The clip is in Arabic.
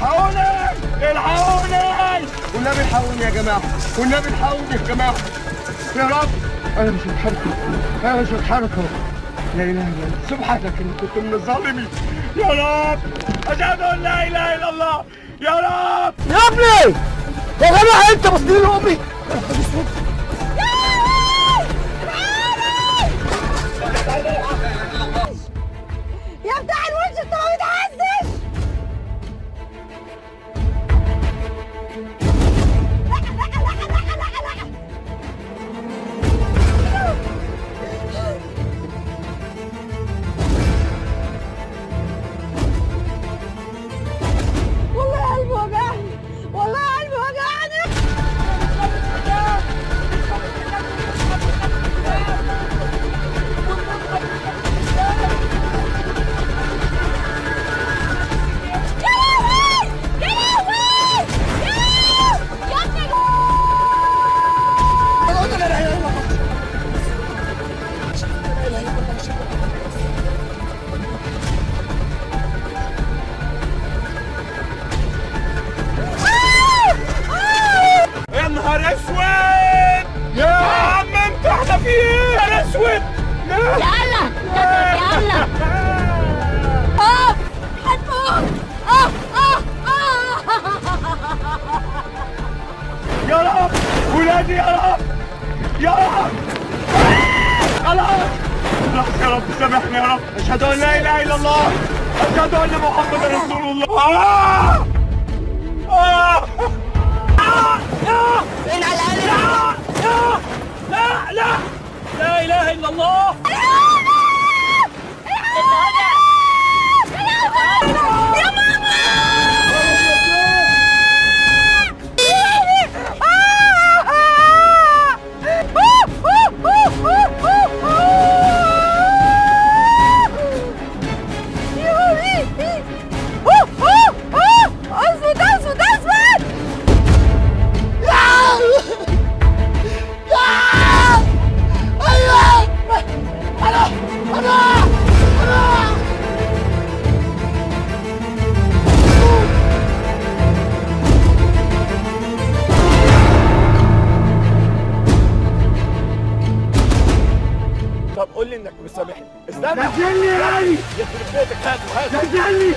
الحقوني! الحقوني! والنبي الحقوني يا جماعة. والنبي الحقوني يا جماعة. يا رب. أنا مش هتحرك أنا مش هتحرك لا إله إلا الله. سبحانك اني كنت من الظالمين. يا رب. أشهد أن لا إله إلا الله. يا رب. يا ابني! يا جماعة انت مسلمين امي نهار أسود! يا عم انت إحنا في إيه يا نهار اسود اقف هتموت آه آه آه يا رب! ولادي يا رب! يا رب! خلاص خلاص يا رب سامحني يا رب. أشهد أن لا إله إلا الله. أشهد أن محمدا رسول الله! آه! آه! آه! لي انك بتسامحني استنى نزلني يا علي يخرب بيتك هاته هاته نزلني